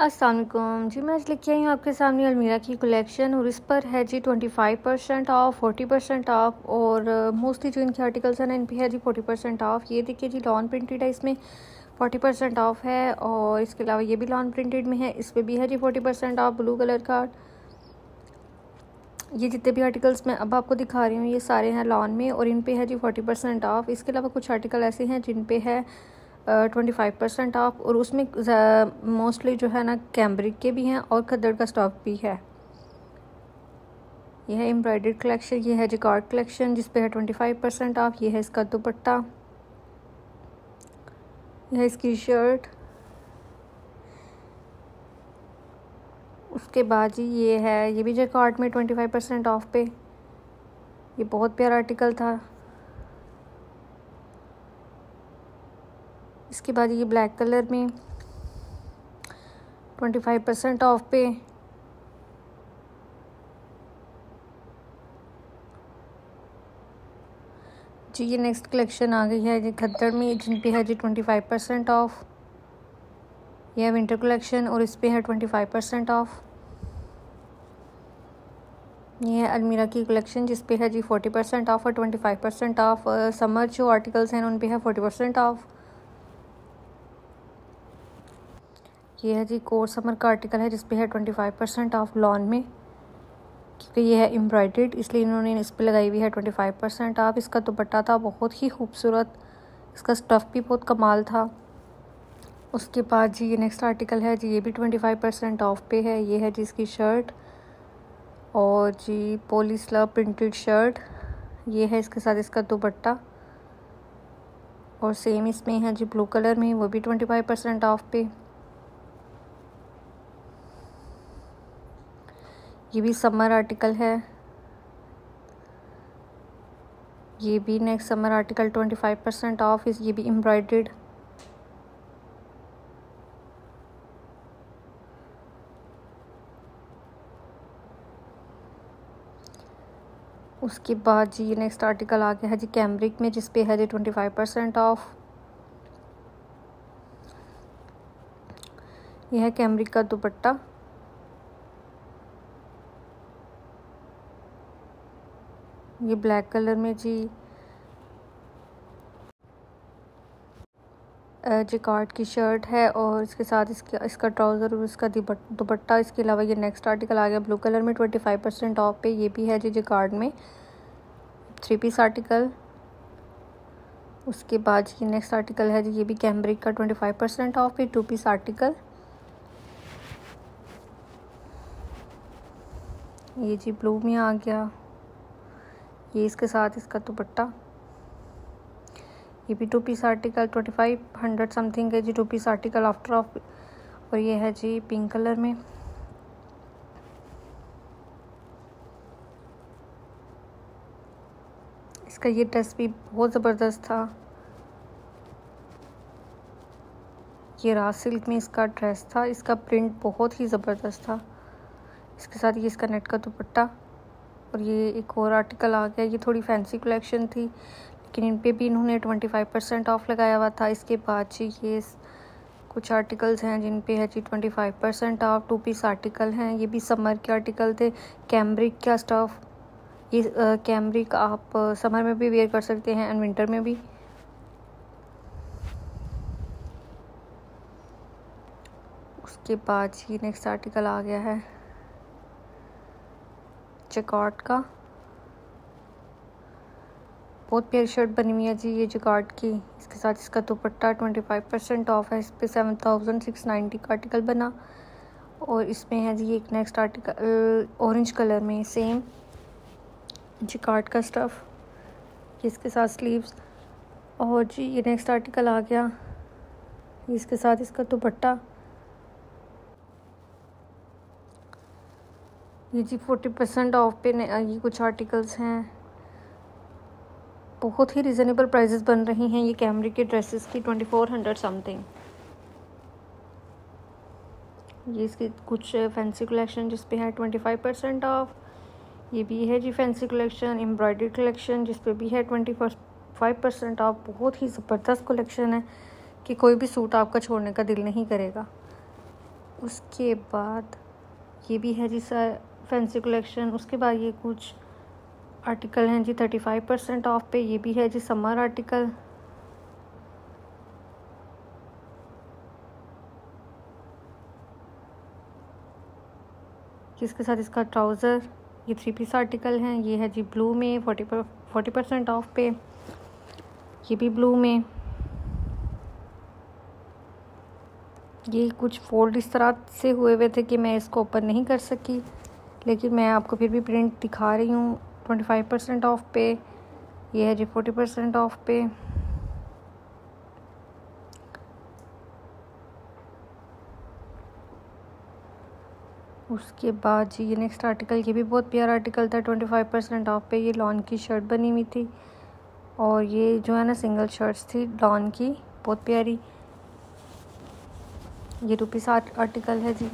असलम जी, मैं आज लेके आई हूँ आपके सामने अलमीरा की कलेक्शन और इस पर है जी twenty five percent off forty percent off और मोस्टली जो इनके आर्टिकल्स हैं इन पर है जी फोर्टी परसेंट ऑफ़ ये देखिए जी लॉन प्रिंटेड है, इसमें फोर्टी परसेंट ऑफ़ है और इसके अलावा ये भी लॉन प्रिंटेड में है, इस पर भी है जी forty percent off blue colour का। ये जितने भी आर्टिकल्स मैं अब आपको दिखा रही हूँ, ये सारे हैं लॉन में और इन पर है जी फोर्टी ऑफ़ इसके अलावा कुछ आर्टिकल ऐसे हैं जिन पर है ट्वेंटी फाइव परसेंट ऑफ़ और उसमें मोस्टली जो है ना कैम्ब्रिक के भी हैं और खद्दड़ का स्टॉक भी है। यह है एम्ब्रॉयड कलेक्शन ये है जिकॉर्ड कलेक्शन जिस पे है ट्वेंटी फाइव परसेंट ऑफ़ ये है इसका दुपट्टा, यह है इसकी शर्ट उसके बाद जी ये है, ये भी जैकार्ड में ट्वेंटी फाइव परसेंट ऑफ़ पे। ये बहुत प्यारा आर्टिकल था। इसके बाद ये ब्लैक कलर में ट्वेंटी फाइव परसेंट ऑफ़ पे। जी, ये नेक्स्ट कलेक्शन आ गई है जी खद्दड़ में, जिन पे है जी ट्वेंटी फाइव परसेंट ऑफ़ यह है विंटर कलेक्शन और इस पे है ट्वेंटी फाइव परसेंट ऑफ़ ये है अलमीरा की कलेक्शन जिस पे है जी फोर्टी परसेंट ऑफ़ और twenty five percent off summer जो आर्टिकल्स हैं, उन पे है फोर्टी परसेंट ऑफ़ ये है जी कोर समर का आर्टिकल है जिसपे है twenty five percent off lawn में, क्योंकि ये है एम्ब्रॉयड इसलिए इन्होंने इस पर लगाई हुई है ट्वेंटी फाइव परसेंट ऑफ़ इसका दुपट्टा था बहुत ही खूबसूरत, इसका स्टफ़ भी बहुत कमाल था। उसके बाद जी ये नेक्स्ट आर्टिकल है, जी ये भी ट्वेंटी फाइव परसेंट ऑफ़ पे है। ये है जी इसकी शर्ट और जी पोलिसला प्रिंटेड शर्ट ये है इसके साथ इसका दुपट्टा। और सेम इसमें है जी ब्लू कलर में, वो भी ट्वेंटी फाइव परसेंट ऑफ़ पे। ये भी समर आर्टिकल है। ये भी next summer article twenty five percent off इस ये भी एम्ब्रॉयड उसके बाद जी ये नेक्स्ट आर्टिकल आ गया है जी कैम्ब्रिक में, जिस पे है जी ट्वेंटी फाइव परसेंट ऑफ़ यह है कैम्ब्रिक का दुपट्टा। ये ब्लैक कलर में जी। जिकार्ड की शर्ट है और इसके साथ इसका इसका ट्राउज़र और इसका दुपट्टा, इसके अलावा ये नेक्स्ट आर्टिकल आ गया ब्लू कलर में, ट्वेंटी फाइव परसेंट ऑफ़ पे ये भी है जी जिकार्ड में। Three piece article. उसके बाद ये नेक्स्ट आर्टिकल है जी, ये भी कैम्ब्रिक का, ट्वेंटी फाइव परसेंट ऑफ़ पे, टू पीस आर्टिकल। ये जी ब्लू में आ गया। ये इसके साथ इसका दुपट्टा। ये भी two piece article twenty five hundred something है जी, two piece article after off और ये है जी पिंक कलर में। इसका ये ड्रेस भी बहुत ज़बरदस्त था। ये राज सिल्क में इसका ड्रेस था, इसका प्रिंट बहुत ही ज़बरदस्त था। इसके साथ ये इसका नेट का दुपट्टा। और ये एक और आर्टिकल आ गया, ये थोड़ी फैंसी कलेक्शन थी, लेकिन इन पे भी इन्होंने ट्वेंटी फाइव परसेंट ऑफ़ लगाया हुआ था। इसके बाद जी ये कुछ आर्टिकल्स हैं जिन पे है जी twenty five percent off two piece article हैं। ये भी समर के आर्टिकल थे। कैम्ब्रिक का स्टफ़ ये कैम्ब्रिक आप समर में भी वेयर कर सकते हैं एंड विंटर में भी। उसके बाद जी नेक्स्ट आर्टिकल आ गया है। जकार्ड का। बहुत प्यारी शर्ट बनी हुई है जी ये जकार्ड की। इसके साथ इसका dupatta twenty five percent off है। इस पर सेवन थाउज़ेंड सिक्स नाइन्टी का आर्टिकल बना। और इसमें है जी एक नेक्स्ट आर्टिकल ऑरेंज कलर में सेम जिकार्ड का स्टफ़ इसके साथ स्लीव्स और जी ये नेक्स्ट आर्टिकल आ गया। इसके साथ इसका दुपट्टा। ये जी फोर्टी परसेंट ऑफ़ पे ये कुछ आर्टिकल्स हैं। बहुत ही रिजनेबल प्राइजेस बन रही हैं ये कैमरे के ड्रेसेस की ट्वेंटी फोर हंड्रेड समथिंग ये इसकी कुछ फैंसी कलेक्शन जिस पे है ट्वेंटी फाइव परसेंट ऑफ़ ये भी है जी फैंसी कलेक्शन एम्ब्रॉयडरी कलेक्शन जिस पे भी है ट्वेंटी फाइव परसेंट ऑफ़ बहुत ही ज़बरदस्त कलेक्शन है कि कोई भी सूट आपका छोड़ने का दिल नहीं करेगा। उसके बाद ये भी है जी सर फैंसी कलेक्शन, उसके बाद ये कुछ आर्टिकल हैं जी थर्टी फाइव परसेंट ऑफ़ पे, ये भी है जी, समर आर्टिकल। जिसके साथ इसका ट्राउज़र, ये थ्री पीस आर्टिकल हैं, ये है जी ब्लू में फोर्टी पर फोर्टी परसेंट ऑफ़ पे, ये भी ब्लू में। ये कुछ फोल्ड इस तरह से हुए हुए थे कि मैं इसको ओपन नहीं कर सकी। लेकिन मैं आपको फिर भी प्रिंट दिखा रही हूँ। ट्वेंटी फाइव परसेंट ऑफ़ पे। ये है जी फोर्टी परसेंट ऑफ़ पे। उसके बाद जी ये नेक्स्ट आर्टिकल ये भी बहुत प्यारा आर्टिकल था ट्वेंटी फाइव परसेंट ऑफ़ पे। ये लॉन की शर्ट बनी हुई थी। और ये जो है ना सिंगल शर्ट्स थी लॉन की, बहुत प्यारी। ये रुपीस आर्टिकल है जी।